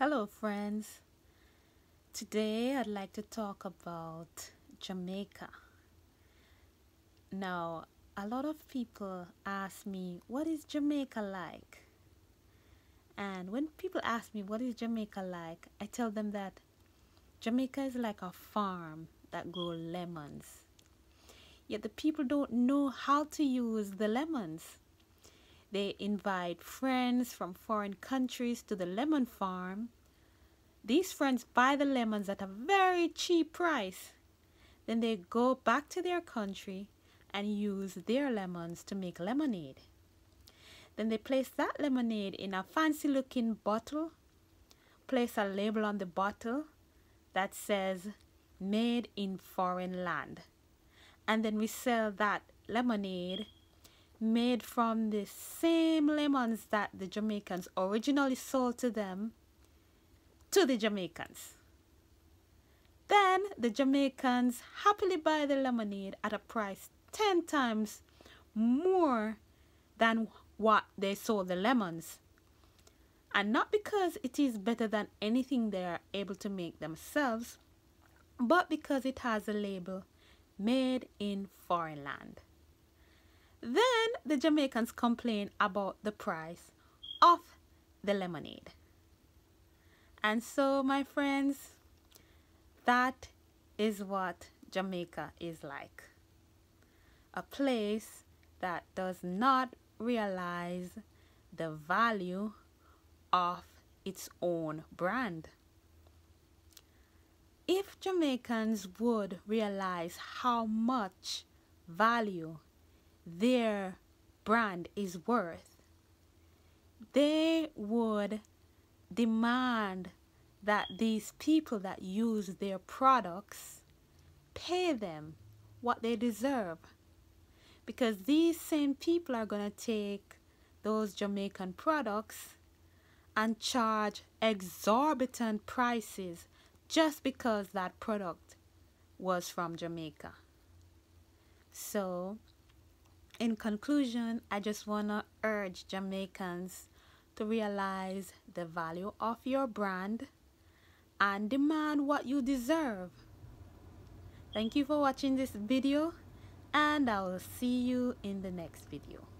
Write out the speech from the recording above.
Hello, friends. Today I'd like to talk about Jamaica. Now, a lot of people ask me, What is Jamaica like? And when people ask me, What is Jamaica like? I tell them that Jamaica is like a farm that grows lemons. Yet the people don't know how to use the lemons. They invite friends from foreign countries to the lemon farm. These friends buy the lemons at a very cheap price. Then they go back to their country and use their lemons to make lemonade. Then they place that lemonade in a fancy looking bottle, place a label on the bottle that says made in foreign land. And then we sell that lemonade made from the same lemons that the Jamaicans originally sold to them to the Jamaicans. Then the Jamaicans happily buy the lemonade at a price 10 times more than what they sold the lemons. And not because it is better than anything they are able to make themselves, but because it has a label made in foreign land. Then the Jamaicans complain about the price of the lemonade. And so, my friends, that is what Jamaica is like. A place that does not realize the value of its own brand. If Jamaicans would realize how much value their brand is worth, they would demand that these people that use their products pay them what they deserve. Because these same people are going to take those Jamaican products and charge exorbitant prices just because that product was from Jamaica. So, in conclusion, I just want to urge Jamaicans to realize the value of your brand and demand what you deserve. Thank you for watching this video and I will see you in the next video.